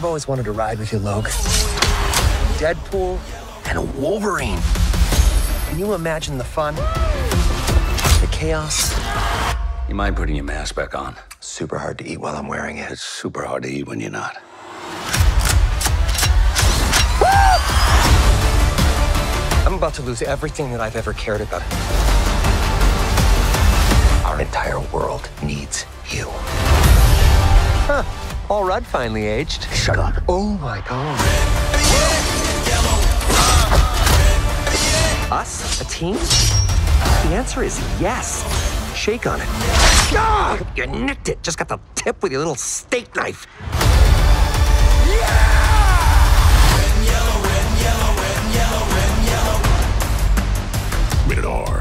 I've always wanted to ride with you, Logue. Deadpool and a Wolverine. Can you imagine the fun? The chaos? You mind putting your mask back on? Super hard to eat while I'm wearing it. It's super hard to eat when you're not. I'm about to lose everything that I've ever cared about. Our entire world needs you. Huh. Paul Rudd finally aged. Shut up. Oh my God. Us? A team? The answer is yes. Shake on it. Ah, you nicked it. Just got the tip with your little steak knife. Yeah! Rated R.